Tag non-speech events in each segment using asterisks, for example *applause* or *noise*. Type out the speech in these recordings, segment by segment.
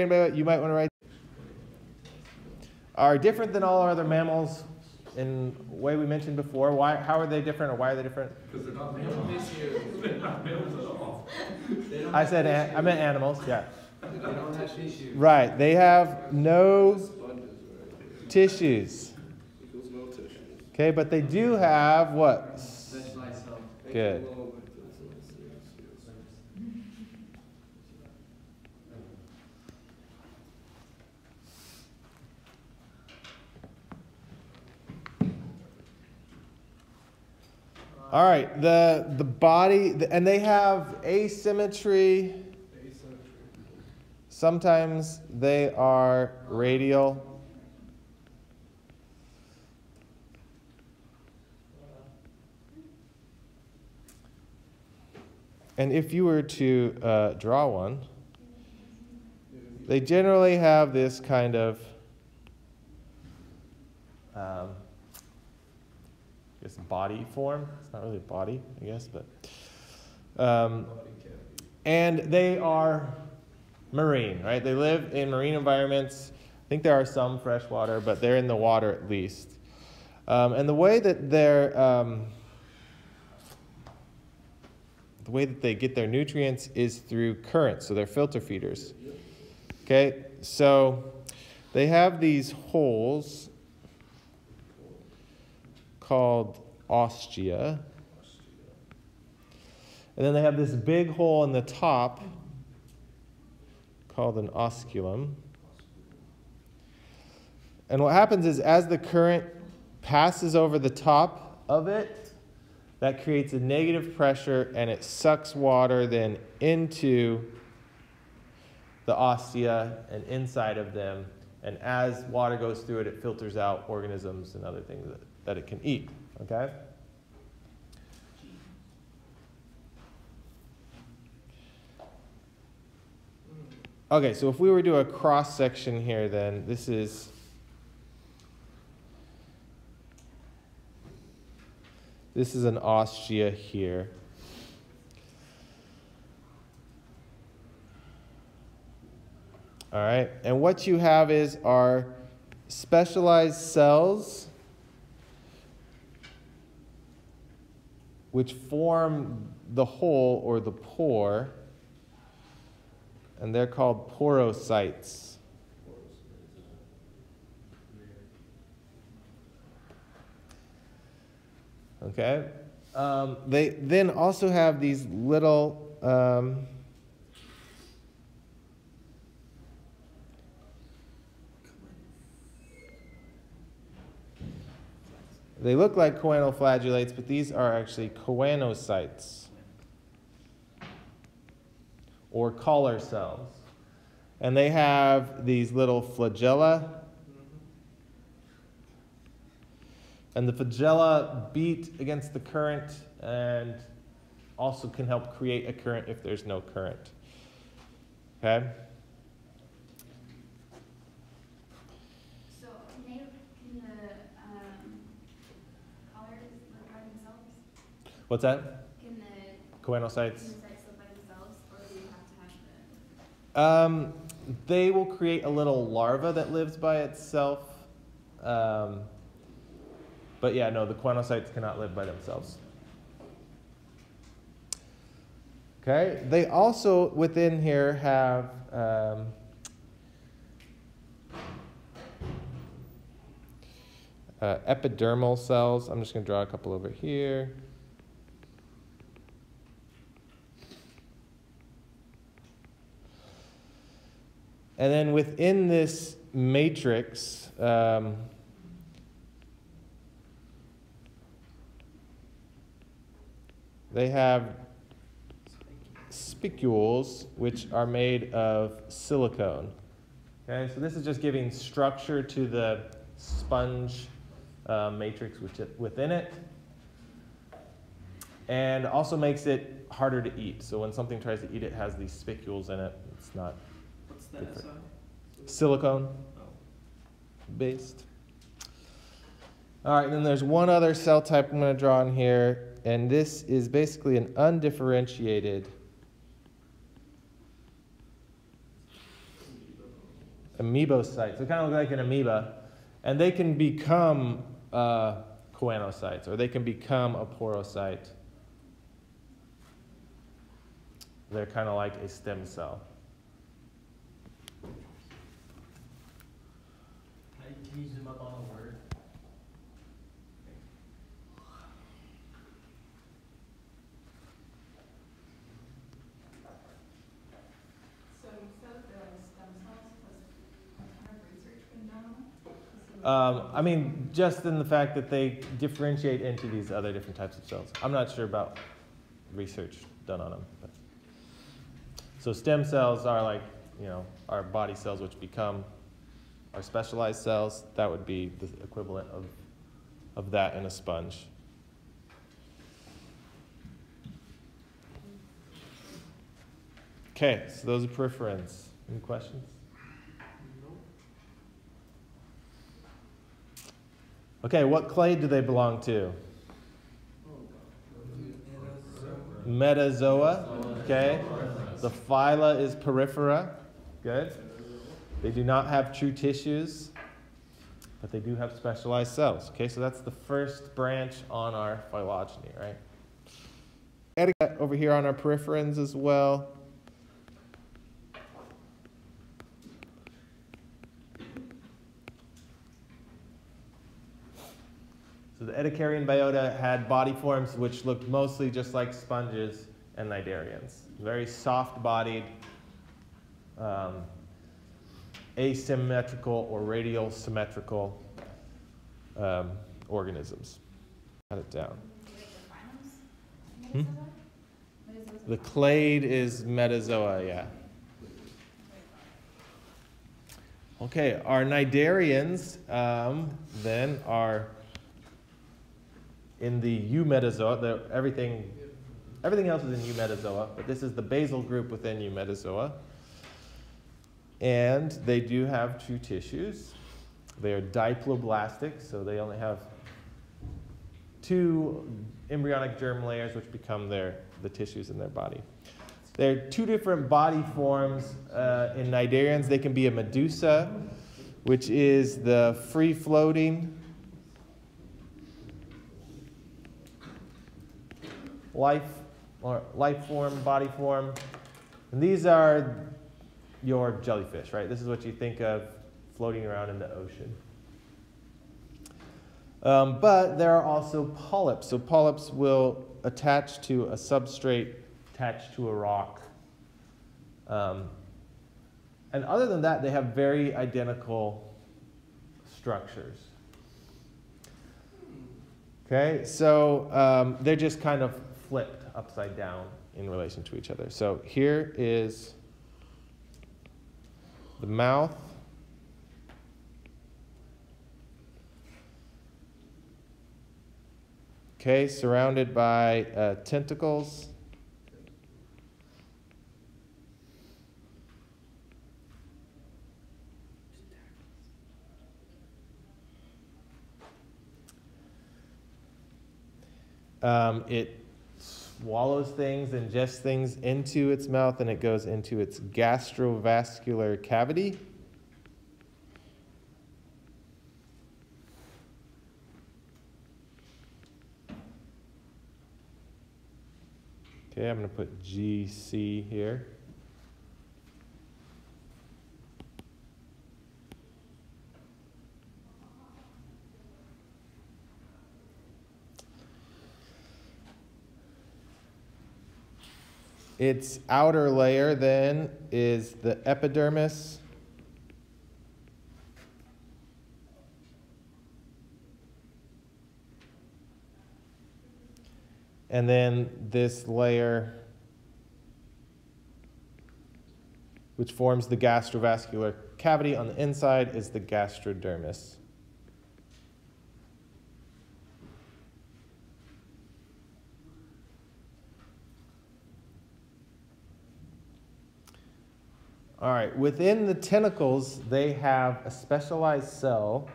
about, you might want to write, are different than all our other mammals in the way we mentioned before. Why, how are they different or why are they different? Because they're not mammals. *laughs* They're not mammals at all. They don't I said, an- I meant animals, yeah. They don't have tissues. Right, they have no tissues. No tissues. Okay, but they do have what? Specialized cells. Good. All right, the the body and they have asymmetry. Sometimes they are radial. And if you were to uh, draw one, they generally have this kind of um, body form. It's not really a body, I guess, but um, and they are marine, right? They live in marine environments. I think there are some freshwater, but they're in the water at least. Um, and the way that they're um, the way that they get their nutrients is through currents, so they're filter feeders. Okay, so they have these holes called ostia. And then they have this big hole in the top called an osculum. And what happens is, as the current passes over the top of it, that creates a negative pressure and it sucks water then into the ostia and inside of them. And as water goes through it, it filters out organisms and other things that, that it can eat. Okay? Okay, so if we were to do a cross section here, then this is this is an ostia here. All right, and what you have is our specialized cells which form the hole or the pore, and they're called porocytes. Okay? Um, they then also have these little. Um, They look like choanoflagellates, but these are actually choanocytes or collar cells. And they have these little flagella. And the flagella beat against the current and also can help create a current if there's no current. Okay? So can they, can the, um, collars live by themselves? What's that? Can the Choanocytes? parasites live by themselves, or do you have to have the? Um, they will create a little larva that lives by itself. Um, but yeah, no, the choanocytes cannot live by themselves. Okay, they also within here have um, uh, epidermal cells. I'm just going to draw a couple over here. And then within this matrix, um, they have spicules, which are made of silicone. Okay, so this is just giving structure to the sponge uh, matrix within it, and also makes it harder to eat. So when something tries to eat it, it has these spicules in it. It's not that Different. SI? silicone Oh. based. All right, and then there's one other cell type I'm going to draw in here, and this is basically an undifferentiated amoebocytes. They kind of look like an amoeba, and they can become uh, choanocytes, or they can become a porocyte. They're kind of like a stem cell. Can you zoom up on the word? So you said that they're like stem cells, has a ton of research been done on it? Um, I mean, just in the fact that they differentiate into these other different types of cells. I'm not sure about research done on them. But. So stem cells are like, you know, our body cells which become our specialized cells. That would be the equivalent of, of that in a sponge. Okay, so those are poriferans. Any questions? Okay, what clade do they belong to? Metazoa. Okay. The phyla is Porifera. Good. They do not have true tissues, but they do have specialized cells. Okay, so that's the first branch on our phylogeny, right? Etiquette over here on our poriferans as well. So the Ediacaran biota had body forms which looked mostly just like sponges and cnidarians. Very soft bodied, um, asymmetrical or radial symmetrical um, organisms. Cut it down. Hmm? The clade is metazoa, yeah. Okay, our cnidarians um, then are in the eumetazoa. Everything, everything else is in eumetazoa, but this is the basal group within eumetazoa. And they do have true tissues. They are diploblastic, so they only have two embryonic germ layers, which become their the tissues in their body. There are two different body forms uh, in cnidarians. They can be a medusa, which is the free floating life or life form, body form. And these are your jellyfish, right? This is what you think of floating around in the ocean. Um, but there are also polyps. So polyps will attach to a substrate attached to a rock. Um, and other than that, they have very identical structures. Okay, so um, they're just kind of flipped upside down in relation to each other. So here is the mouth. Okay, surrounded by uh, tentacles. Um, it swallows things, ingests things into its mouth, and it goes into its gastrovascular cavity. Okay, I'm going to put GC here. Its outer layer then is the epidermis. And then this layer, which forms the gastrovascular cavity on the inside, is the gastrodermis. All right, within the tentacles, they have a specialized cell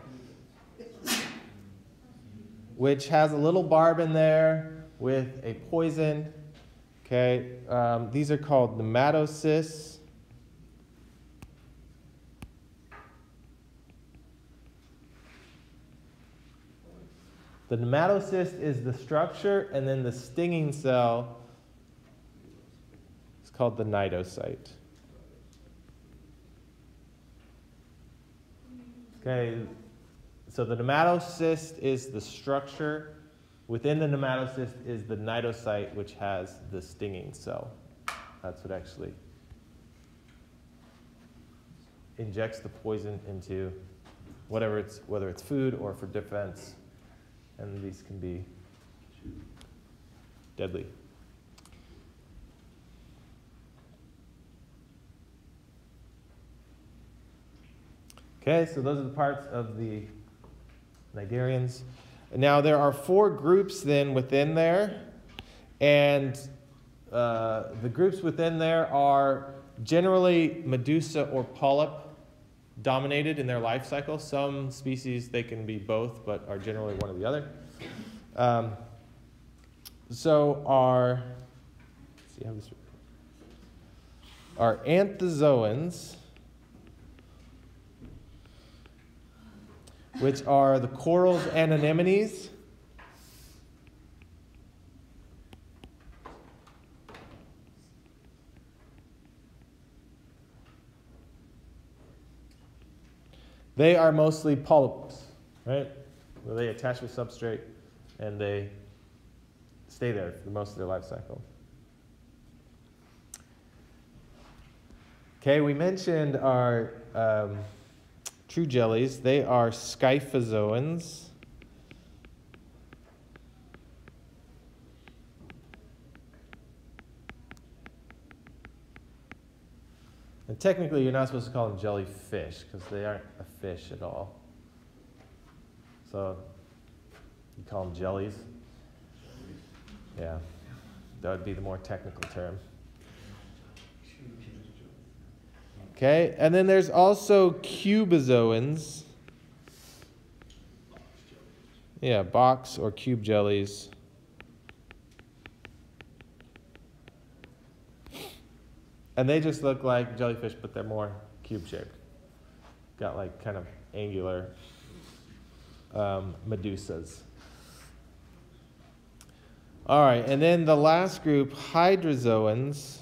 which has a little barb in there with a poison. Okay, um, these are called nematocysts. The nematocyst is the structure, and then the stinging cell is called the cnidocyte. Okay, so the nematocyst is the structure. Within the nematocyst is the cnidocyte, which has the stinging cell. That's what actually injects the poison into whatever it's whether it's food or for defense, and these can be deadly. Okay, so those are the parts of the Cnidarians. Now there are four groups then within there, and uh, the groups within there are generally medusa or polyp dominated in their life cycle. Some species they can be both, but are generally one or the other. Um, so let's see how this our anthozoans, which are the corals and anemones. They are mostly polyps, right? Where they attach with substrate and they stay there for most of their life cycle. Okay, we mentioned our um, true jellies. They are scyphozoans. And technically, you're not supposed to call them jellyfish because they aren't a fish at all. So you call them jellies. Yeah, that would be the more technical term. Okay, and then there's also cubozoans. Yeah, box or cube jellies. And they just look like jellyfish, but they're more cube shaped. Got like kind of angular um, medusas. All right, and then the last group, hydrozoans.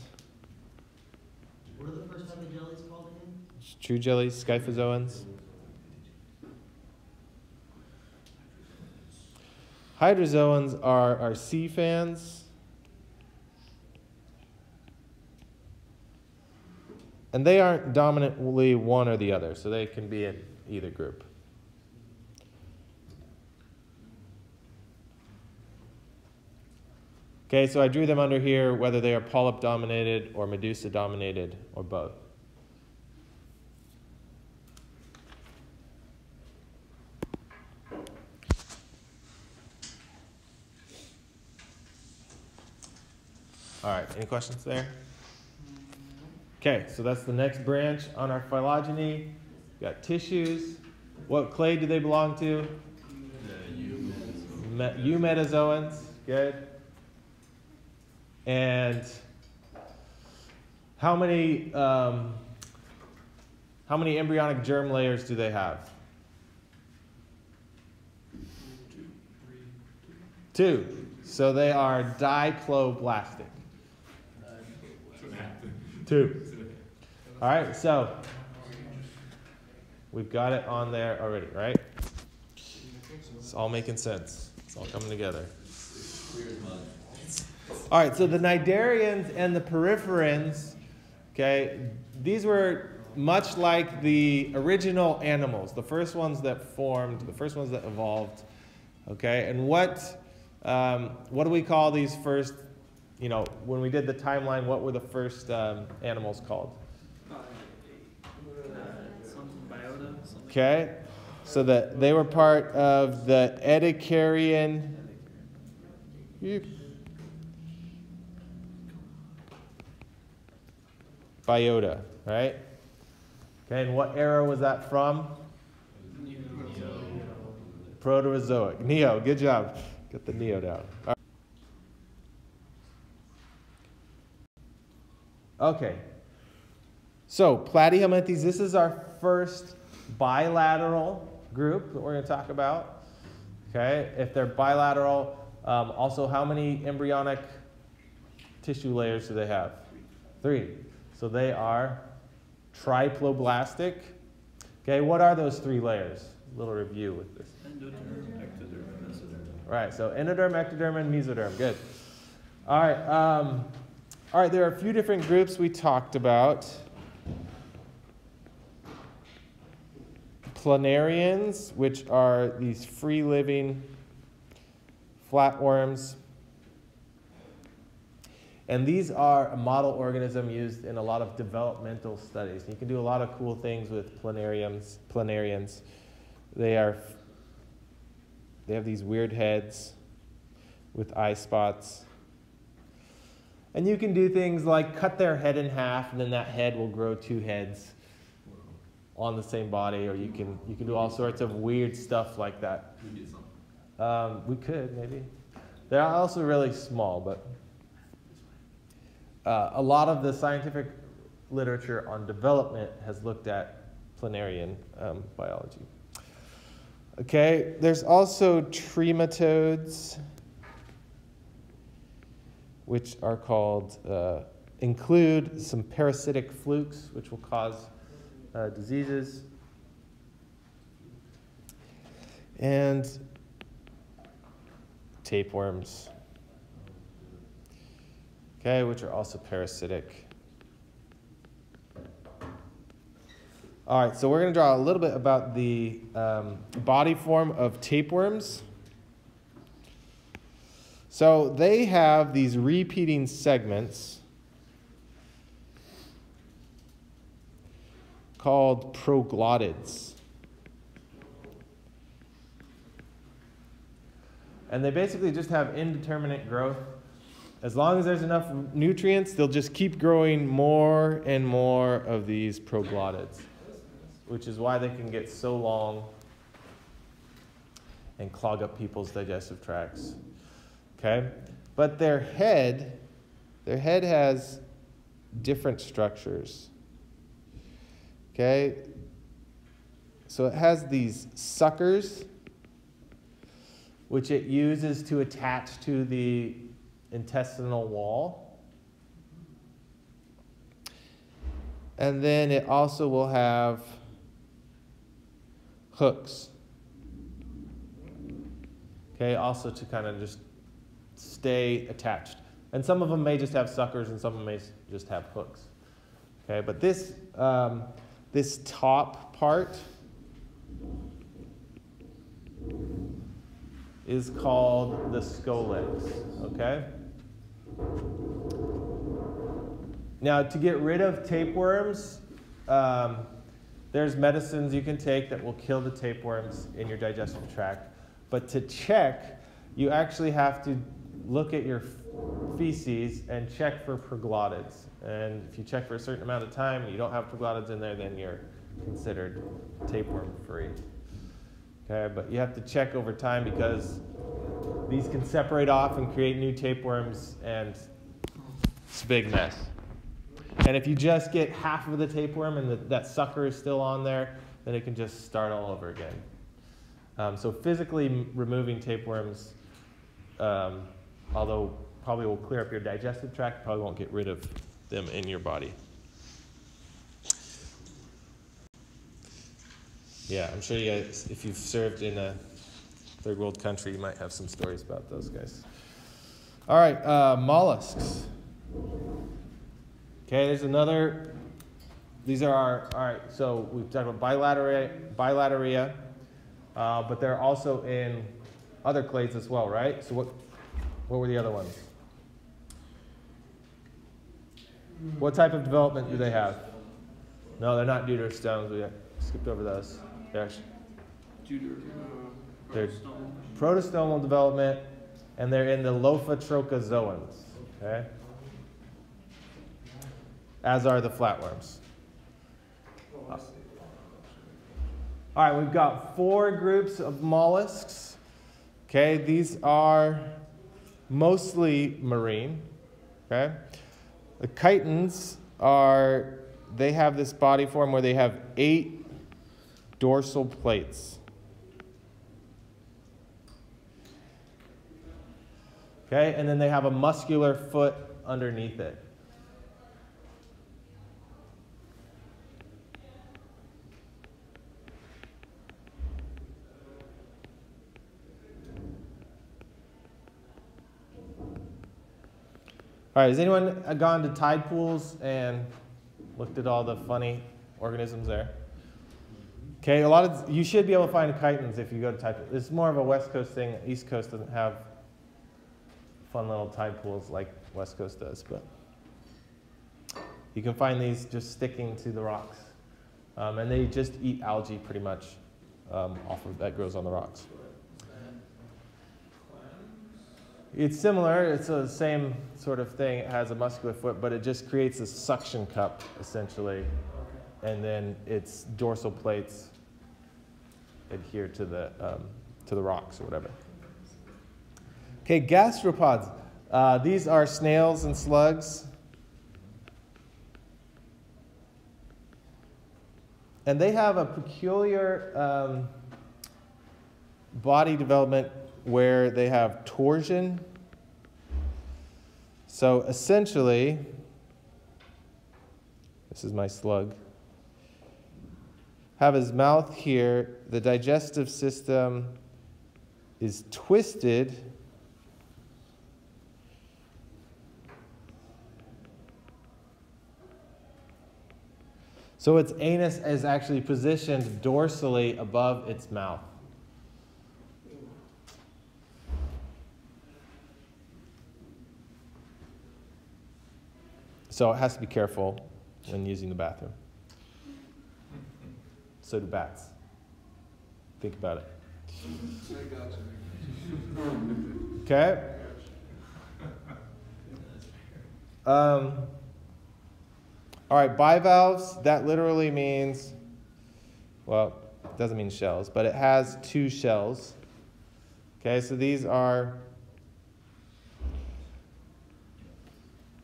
What are the first type of jellies called again? True jellies, scyphozoans. Hydrozoans are, are sea fans. And they aren't dominantly one or the other, so they can be in either group. Okay, so I drew them under here, whether they are polyp dominated or medusa dominated or both. All right, any questions there? Okay, so that's the next branch on our phylogeny. Got tissues. What clade do they belong to? Me- Eumetazoans. Good. And how many um, how many embryonic germ layers do they have? Two. So they are diploblastic. Two. All right, so we've got it on there already, right? It's all making sense. It's all coming together. All right, so the Cnidarians and the Poriferans, okay, these were much like the original animals, the first ones that formed, the first ones that evolved, okay, and what um, what do we call these first? You know, when we did the timeline, what were the first um, animals called? Okay, so that they were part of the Ediacaran. Biota, right? Okay, and what era was that from? Proterozoic. Neo, good job. Get the Neo down. Okay. So, platyhelminthes, this is our first bilateral group that we're going to talk about. Okay, if they're bilateral, um, also how many embryonic tissue layers do they have? Three. So they are triploblastic. Okay, what are those three layers? A little review with this. Endoderm, ectoderm, mesoderm. Right, so endoderm, ectoderm, and mesoderm. Good. All right, um, all right, there are a few different groups we talked about. Planarians, which are these free living flatworms. And these are a model organism used in a lot of developmental studies. You can do a lot of cool things with planarians. Planarians, they are they have these weird heads with eye spots. And you can do things like cut their head in half, and then that head will grow two heads on the same body, or you can you can do all sorts of weird stuff like that. We. Um, we could maybe. They're also really small, but uh, a lot of the scientific literature on development has looked at planarian um, biology. Okay, there's also trematodes, which are called, uh, include some parasitic flukes, which will cause uh, diseases. And tapeworms, okay, which are also parasitic. All right, so we're going to draw a little bit about the um, body form of tapeworms. So they have these repeating segments called proglottids. And they basically just have indeterminate growth. As long as there's enough nutrients, they'll just keep growing more and more of these proglottids, which is why they can get so long and clog up people's digestive tracts. Okay? But their head, their head has different structures. Okay? So it has these suckers which it uses to attach to the intestinal wall. And then it also will have hooks. Okay, also to kind of just stay attached. And some of them may just have suckers and some of them may just have hooks. Okay, but this, um, this top part is called the scolex, okay? Now, to get rid of tapeworms, um, there's medicines you can take that will kill the tapeworms in your digestive tract. But to check, you actually have to look at your feces and check for proglottids. And if you check for a certain amount of time and you don't have proglottids in there, then you're considered tapeworm free. Okay, but you have to check over time because these can separate off and create new tapeworms, and it's a big mess. And if you just get half of the tapeworm and the, that sucker is still on there, then it can just start all over again. Um, so physically removing tapeworms, um, although probably will clear up your digestive tract, probably won't get rid of them in your body. Yeah, I'm sure you guys, if you've served in a third world country, you might have some stories about those guys. All right, uh, mollusks. Okay, there's another. These are our. All right, so we've talked about bilateria, bilateria, uh, but they're also in other clades as well, right? So what? What were the other ones? What type of development do they have? No, they're not deuterostomes. We skipped over those. They're actually They're- uh, protostomal development, and they're in the Lophotrochozoans, okay? As are the flatworms. All right, we've got four groups of mollusks. Okay, these are mostly marine. Okay, the chitons are they have this body form where they have eight dorsal plates. Okay, and then they have a muscular foot underneath it. All right, has anyone gone to tide pools and looked at all the funny organisms there? Okay, a lot of you should be able to find chitons if you go to tide pools. It's more of a West Coast thing. East Coast doesn't have fun little tide pools like West Coast does, but you can find these just sticking to the rocks, um, and they just eat algae pretty much um, off of that grows on the rocks. It's similar. It's the same sort of thing. It has a muscular foot, but it just creates a suction cup essentially, and then its dorsal plates adhere to the um, to the rocks or whatever. Okay, gastropods. Uh, these are snails and slugs. And they have a peculiar um, body development where they have torsion. So essentially, this is my slug. Have his mouth here, the digestive system is twisted. So its anus is actually positioned dorsally above its mouth. So it has to be careful when using the bathroom. So do bats. Think about it. Okay? Um, all right, bivalves, that literally means, well, it doesn't mean shells, but it has two shells. Okay, so these are,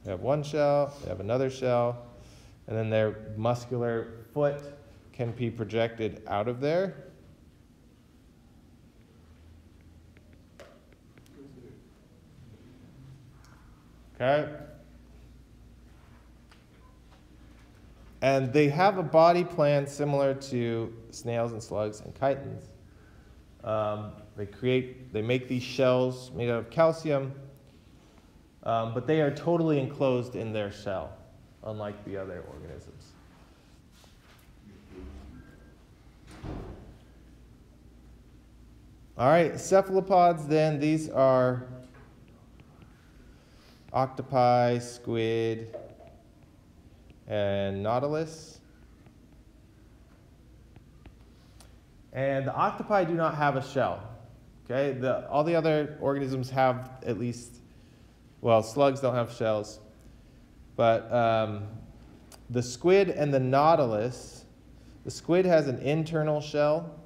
they have one shell, they have another shell, and then their muscular foot can be projected out of there. Okay? And they have a body plan similar to snails and slugs and chitons. Um, they create, they make these shells made out of calcium, um, but they are totally enclosed in their shell, unlike the other organisms. All right, cephalopods, then, these are octopi, squid, and nautilus. And the octopi do not have a shell. Okay, the, all the other organisms have at least, well, slugs don't have shells, but um, the squid and the nautilus, the squid has an internal shell,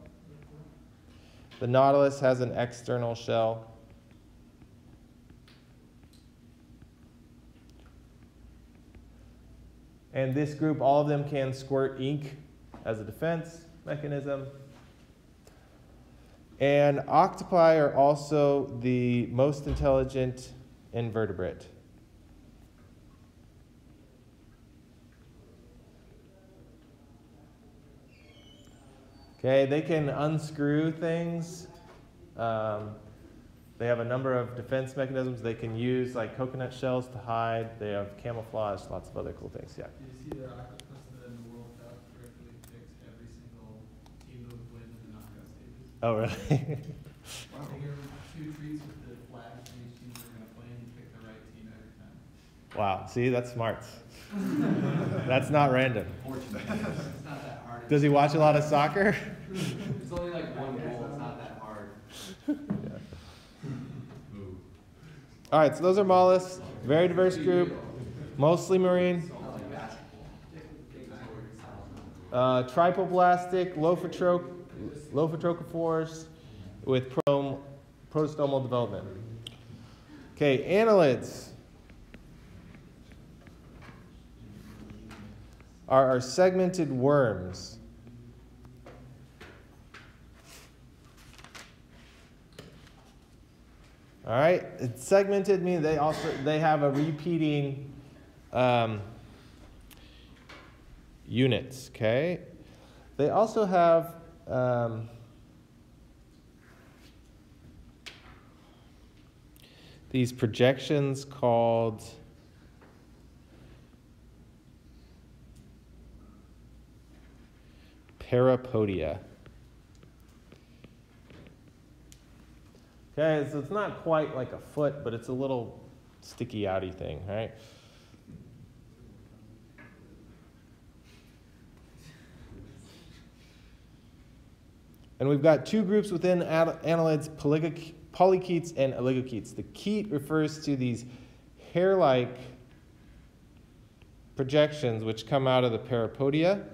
the nautilus has an external shell. And this group, all of them can squirt ink as a defense mechanism. And octopi are also the most intelligent invertebrate. Okay, they can unscrew things. Um, they have a number of defense mechanisms they can use, like coconut shells to hide. They have camouflage, lots of other cool things. Yeah. Did you see their octopus that in the World Cup correctly picks every single team that would win in the knockout stages? Oh, really? *laughs* I think there were two treats with the flags from each team that were gonna play and you pick the right team every time. Wow. See, that's smart. *laughs* that's not random. It's not that hard. Does he watch a lot of soccer? *laughs* It's only like one goal, it's not that hard. All right, so those are mollusks. Very diverse group, mostly marine. Not like basketball. Uh, triploblastic, lophotroch- lophotrochophores with pro- protostomal development. Okay, annelids are our segmented worms. All right, it's segmented means they also they have a repeating um, units. Okay, they also have um, these projections called parapodia. Okay, so it's not quite like a foot, but it's a little sticky outy thing, right? And we've got two groups within annelids, polychaetes and oligochaetes. The chaete refers to these hair-like projections which come out of the parapodia.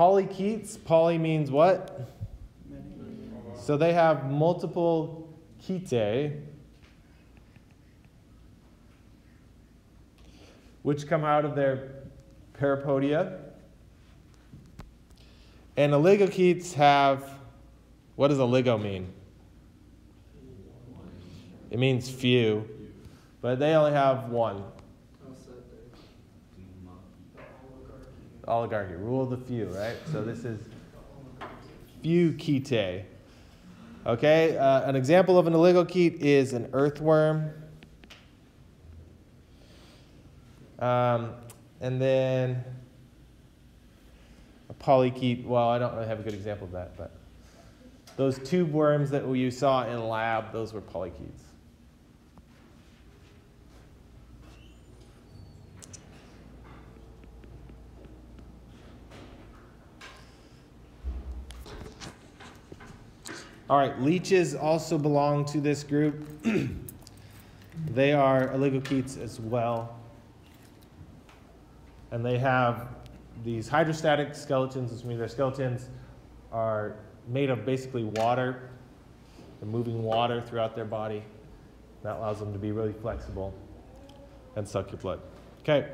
Polychaetes, poly means what? So they have multiple chaetae, which come out of their parapodia. And oligochaetes have, what does oligo mean? It means few, but they only have one. I'll set there. The oligarchy. Rule of the few, right? So this is few chaetae. Okay, uh, an example of an oligochaete is an earthworm. Um, and then a polychaete, well, I don't really have a good example of that, but those tube worms that you saw in lab, those were polychaetes. All right, leeches also belong to this group. *clears throat* they are oligochaetes as well. And they have these hydrostatic skeletons, which means their skeletons are made of basically water. They're moving water throughout their body. That allows them to be really flexible and suck your blood. Okay.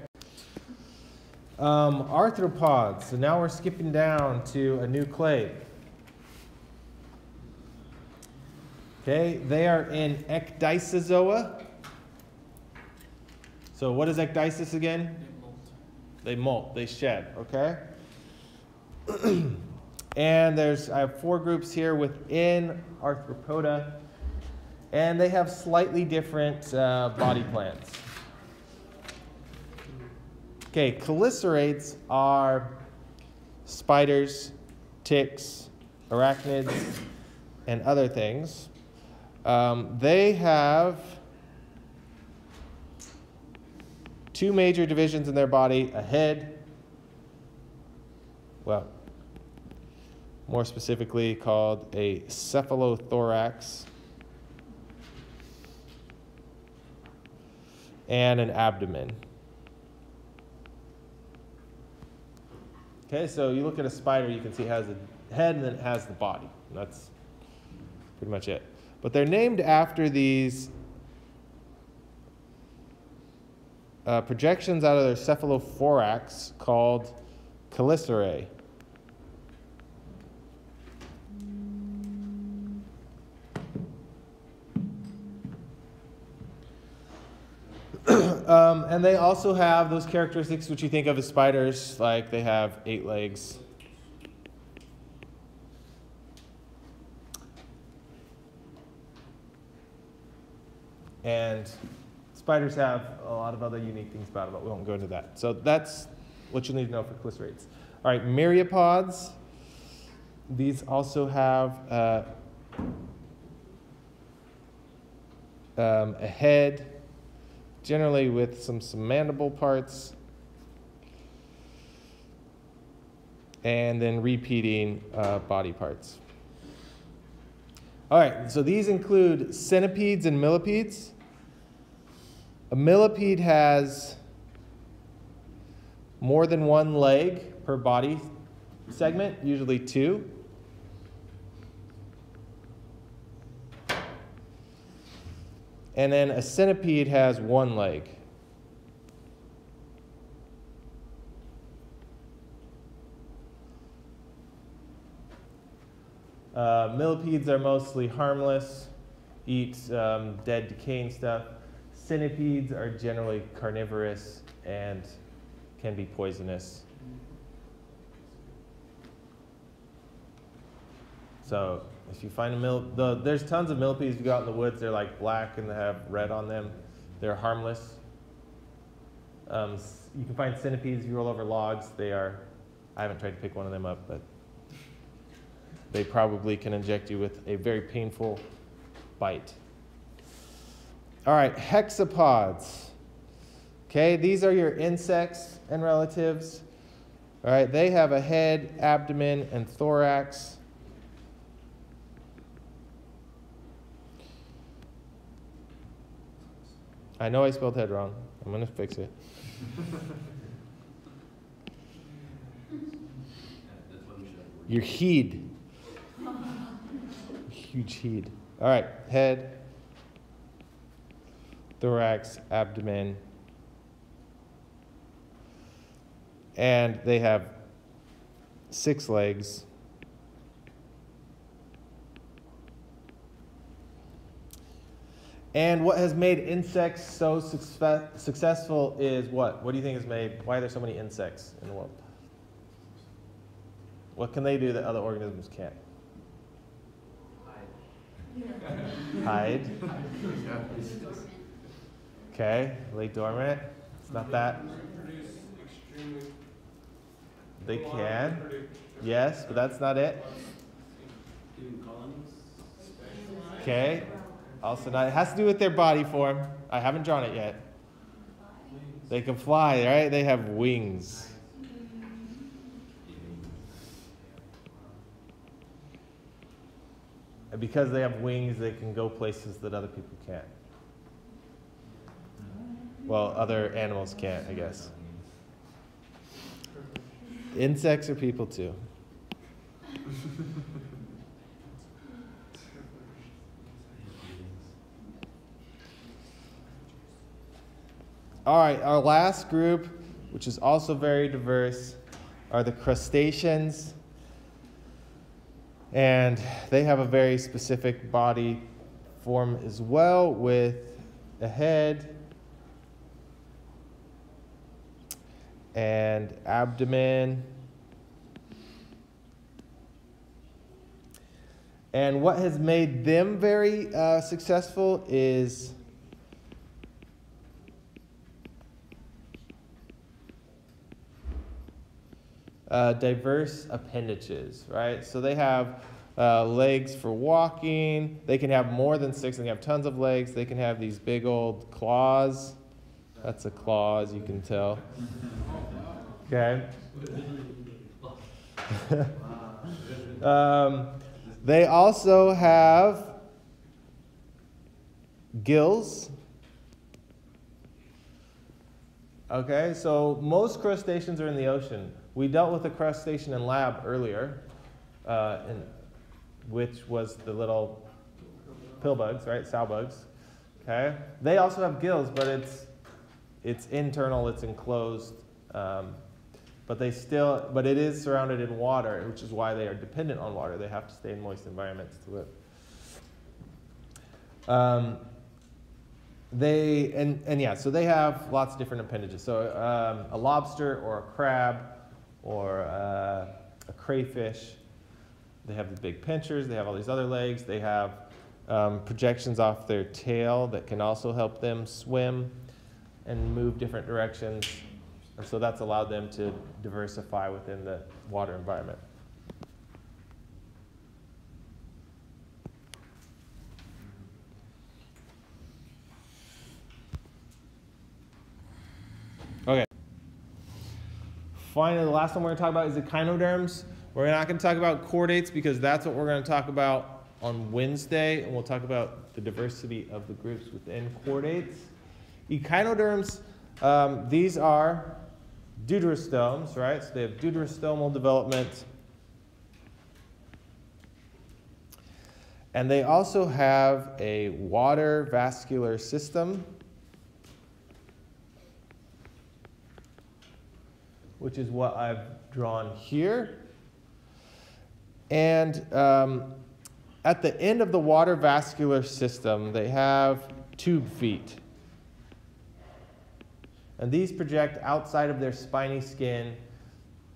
Um, arthropods. So now we're skipping down to a new clade. Okay, they are in ecdysozoa. So what is ecdysis again? They molt, they molt, they shed, okay? *clears throat* and there's I have four groups here within arthropoda, and they have slightly different uh, body plans. Okay, chelicerates are spiders, ticks, arachnids, and other things. Um, they have two major divisions in their body a head, well, more specifically called a cephalothorax, and an abdomen. Okay, so you look at a spider, you can see it has a head and then it has the body. That's pretty much it. But they're named after these uh, projections out of their cephalothorax called chelicerae. *clears throat* um, and they also have those characteristics which you think of as spiders, like they have eight legs. And spiders have a lot of other unique things about them, but we won't go into that. So that's what you need to know for chelicerates. All right, myriapods. These also have uh, um, a head, generally with some, some mandible parts, and then repeating uh, body parts. All right, so these include centipedes and millipedes. A millipede has more than one leg per body segment, usually two. And then a centipede has one leg. Uh, millipedes are mostly harmless, eat um, dead, decaying stuff. Centipedes are generally carnivorous and can be poisonous. So if you find a mill, the, there's tons of millipedes. You go out in the woods, they're like black and they have red on them. They're harmless. Um, you can find centipedes if you roll over logs. They are, I haven't tried to pick one of them up, but they probably can inject you with a very painful bite. All right, hexapods. Okay, these are your insects and relatives. All right, they have a head, abdomen, and thorax. I know I spelled head wrong. I'm going to fix it. Your heed. Huge heed. All right, head, thorax, abdomen. And they have six legs. And what has made insects so success- successful is what? What do you think has made, why are there so many insects in the world? What can they do that other organisms can't? Hide. *laughs* Okay, lay dormant. It's not that. They can. Yes, but that's not it. Okay. Also not. It has to do with their body form. I haven't drawn it yet. They can fly, right? They have wings. And because they have wings, they can go places that other people can't. Well, other animals can't, I guess. Insects are people too. *laughs* All right, our last group, which is also very diverse, are the crustaceans. And they have a very specific body form as well, with a head and abdomen. And what has made them very uh, successful is uh, diverse appendages, right? So they have uh, legs for walking. They can have more than six, they have tons of legs. They can have these big old claws. That's a claw, as you can tell. Okay. *laughs* um, they also have gills. Okay, so most crustaceans are in the ocean. We dealt with a crustacean in lab earlier, uh, in, which was the little pill bugs, right? Sow bugs. Okay, they also have gills, but it's it's internal, it's enclosed, um, but they still, but it is surrounded in water, which is why they are dependent on water. They have to stay in moist environments to live. Um, they and and yeah, so they have lots of different appendages. So um, a lobster or a crab or uh, a crayfish, they have the big pinchers. They have all these other legs. They have um, projections off their tail that can also help them swim and move different directions. And so that's allowed them to diversify within the water environment. Okay. Finally, the last one we're going to talk about is echinoderms. We're not going to talk about chordates because that's what we're going to talk about on Wednesday, and we'll talk about the diversity of the groups within chordates. Echinoderms, um, these are deuterostomes, right? So they have deuterostomal development. And they also have a water vascular system, which is what I've drawn here. And um, at the end of the water vascular system, they have tube feet. And these project outside of their spiny skin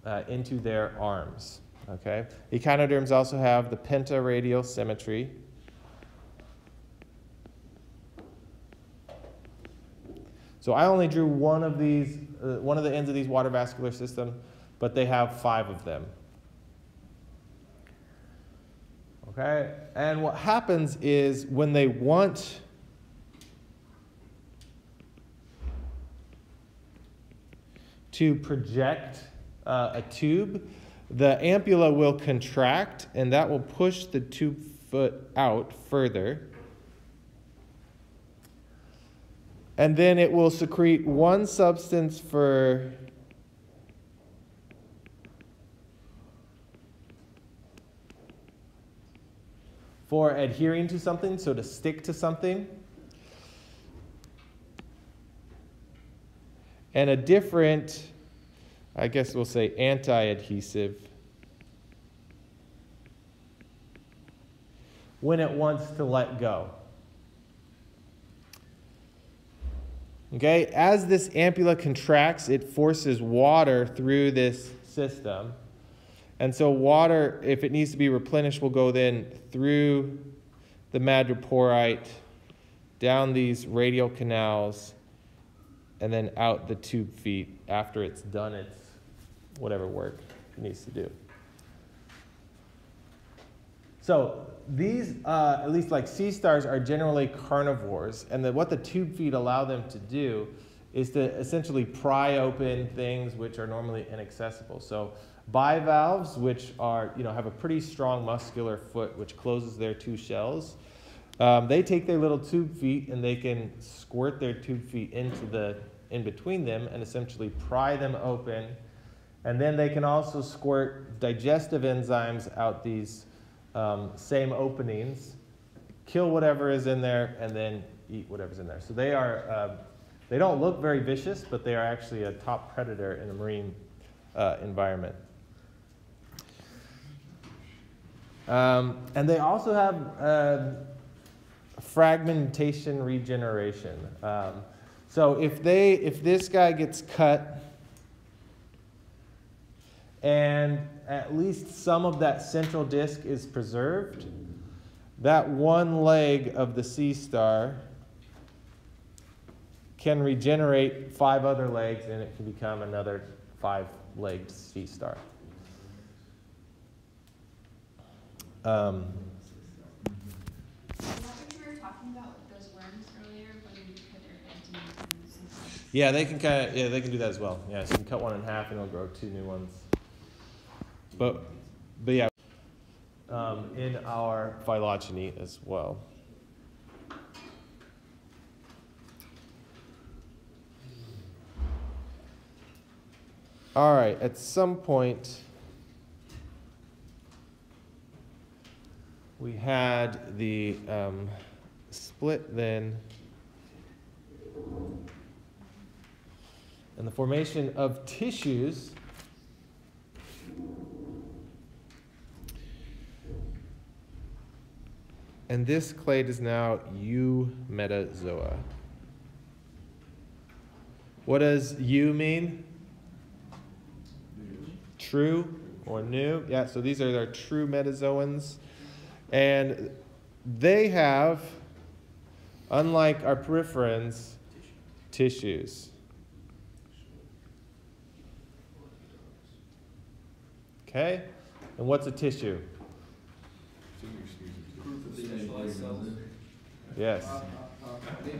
uh, into their arms. Okay? Echinoderms also have the pentaradial symmetry. So I only drew one of these, uh, one of the ends of these water vascular system, but they have five of them. Okay? And what happens is when they want to project uh, a tube, the ampulla will contract and that will push the tube foot out further. And then it will secrete one substance for for adhering to something, so to stick to something. And a different, I guess we'll say anti adhesive, when it wants to let go. Okay, as this ampulla contracts, it forces water through this system. And so, water, if it needs to be replenished, will go then through the madreporite, down these radial canals, and then out the tube feet after it's done its whatever work it needs to do. So these, uh, at least like sea stars, are generally carnivores, and the, what the tube feet allow them to do is to essentially pry open things which are normally inaccessible. So bivalves, which are you know have a pretty strong muscular foot which closes their two shells, um, they take their little tube feet and they can squirt their tube feet into the in between them and essentially pry them open. And then they can also squirt digestive enzymes out these um, same openings, kill whatever is in there, and then eat whatever's in there. So they are, uh, they don't look very vicious, but they are actually a top predator in a marine uh, environment. Um, and they also have uh, fragmentation regeneration. Um, so if they, if this guy gets cut, and at least some of that central disk is preserved, that one leg of the sea star can regenerate five other legs and it can become another five legged sea star. Um, Is that what you were talking about with those worms earlier, when you put their heads in and something? Yeah, they can of yeah they can do that as well. Yeah, so you can cut one in half and it'll grow two new ones. But but yeah, um, in our phylogeny as well. All right, at some point, we had the um, split then and the formation of tissues. And this clade is now eumetazoa. What does eu mean? True or new? Yeah, so these are our true metazoans. And they have, unlike our poriferans, tissues. Okay? And what's a tissue? Yes.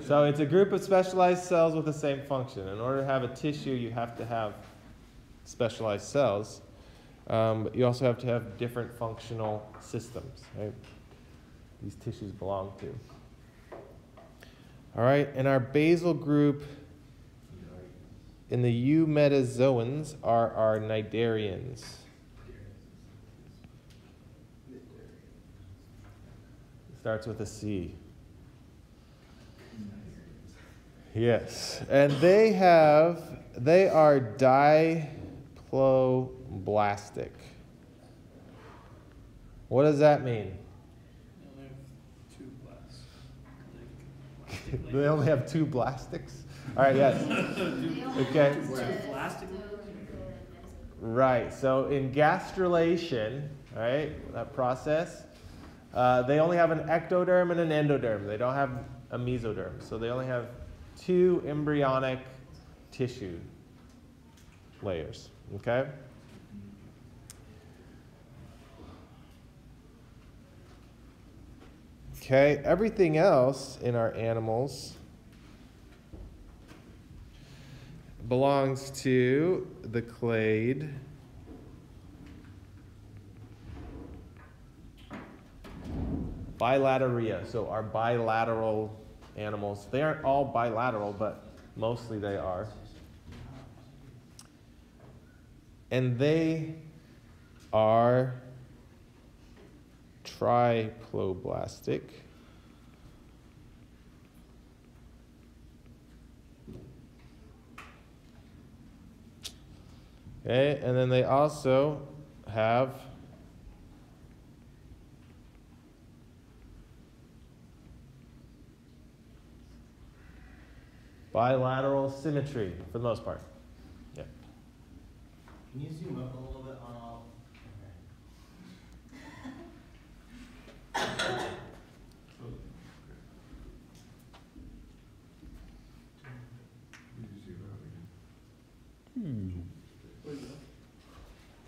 So it's a group of specialized cells with the same function. In order to have a tissue, you have to have specialized cells. Um, but you also have to have different functional systems, right? These tissues belong to. All right, and our basal group in the eumetazoans are our cnidarians. Starts with a C. Yes. And they have, they are diploblastic. What does that mean? they only have two blastics? All right, yes. okay. Right. So in gastrulation, right, that process, uh, they only have an ectoderm and an endoderm. They don't have a mesoderm. So they only have two embryonic tissue layers. Okay. Okay. Everything else in our animals belongs to the clade bilateria. So our bilateral animals, they aren't all bilateral, but mostly they are. And they are triploblastic. Okay, and then they also have bilateral symmetry for the most part. Yeah. Can you zoom up a little bit on all?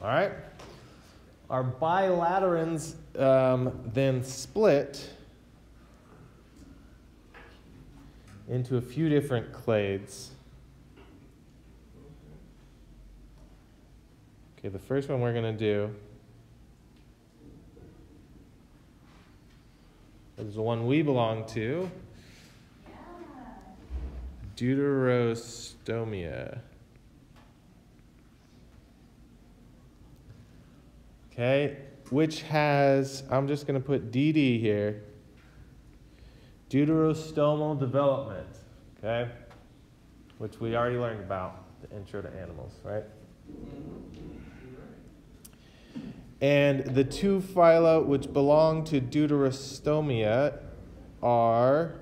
All right. Our bilaterans um, then split into a few different clades. Okay, the first one we're going to do is the one we belong to Deuterostomia. Okay, which has, I'm just going to put DD here, deuterostomal development, okay, which we already learned about, the intro to animals, right? And the two phyla which belong to Deuterostomia are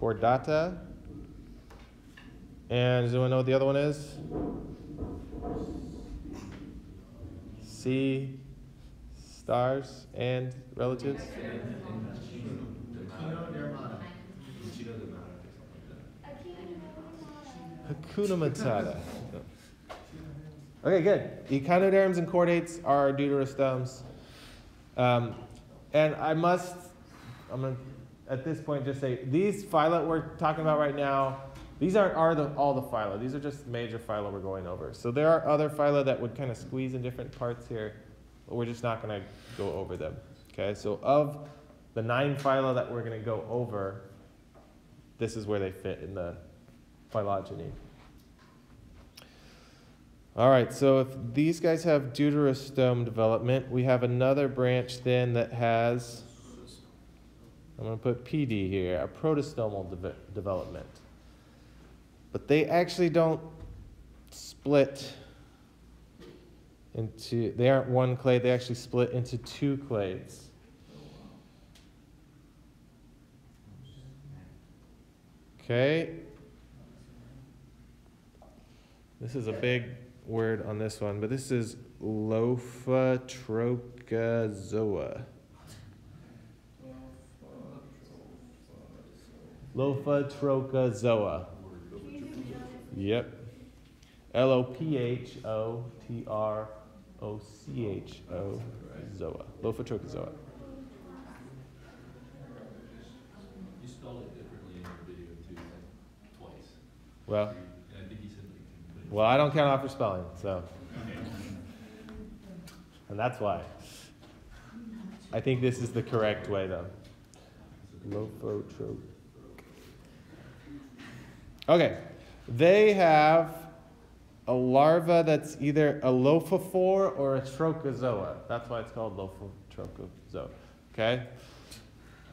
Chordata. And does anyone know what the other one is? Sea stars and relatives? Hakuna Matata. Okay, good. Echinoderms and chordates are deuterostomes. Um, and I must, I'm going to, at this point, just say these phyla we're talking about right now, these aren't are the, all the phyla. These are just major phyla we're going over. So there are other phyla that would kind of squeeze in different parts here, we're just not going to go over them. Okay, so of the nine phyla that we're going to go over, this is where they fit in the phylogeny. All right, so if these guys have deuterostome development, we have another branch then that has, I'm going to put PD here, a protostomal de- development. But they actually don't split into, they aren't one clade, they actually split into two clades. Okay. This is a big word on this one, but this is Lophotrochozoa. Lophotrochozoa. Yep. L O P H O T R O C H O Zoa. You spelled it differently in your video too, like twice. Well, I think you said like. well, I don't count off for spelling, so. And that's why. I think this is the correct way, though. Lophotroch. Okay, they have a larva that's either a lophophore or a trochozoa. That's why it's called lophotrochozoa. Okay.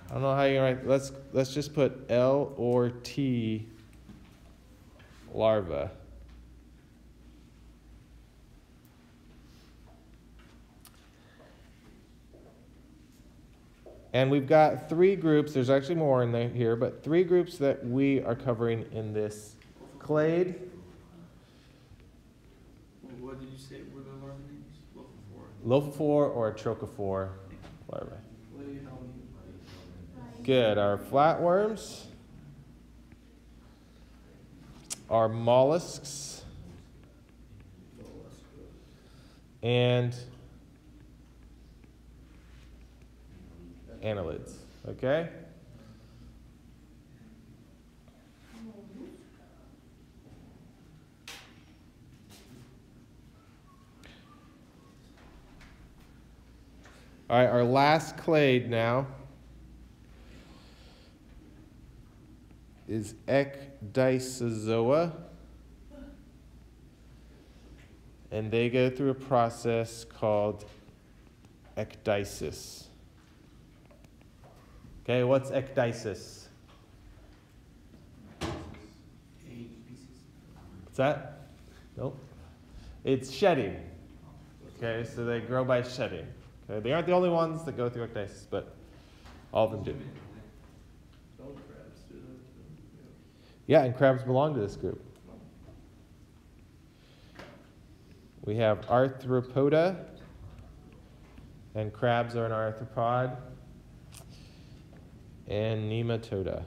I don't know how you write. Let's let's just put L or T larva. And we've got three groups, there's actually more in there here, but three groups that we are covering in this clade. What did you say were the larva names? Lophophore or trochophore larvae. Lady, how many? Good. Our flatworms, our mollusks, and annelids. Okay? All right, our last clade now is Ecdysozoa. And they go through a process called ecdysis. Okay, what's ecdysis? What's that? Nope. It's shedding. Okay, so they grow by shedding. Okay, they aren't the only ones that go through ecdysis, but all of them do. Yeah, and crabs belong to this group. We have arthropoda, and crabs are an arthropod, and nematoda.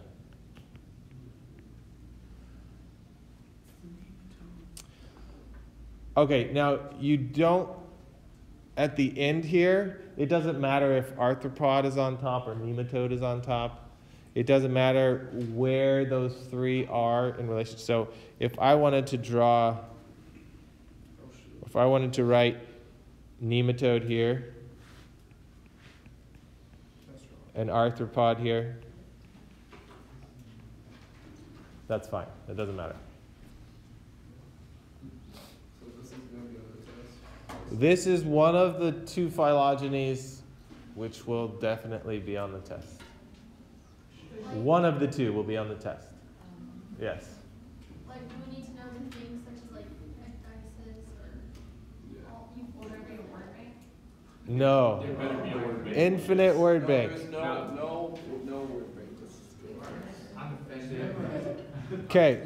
Okay, now you don't, at the end here, it doesn't matter if arthropod is on top or nematode is on top. It doesn't matter where those three are in relation. So if I wanted to draw, if I wanted to write nematode here and arthropod here, that's fine. It doesn't matter. So this is gonna be on the test. This is one of the two phylogenies which will definitely be on the test. One of the two will be on the test. Yes. Like, do we need to know the things such as like ecdysis or all, you, whatever your word bank? No. There better be a word bank. Infinite word No, bank. No, no, no word bank. This is good. I'm offended. Okay,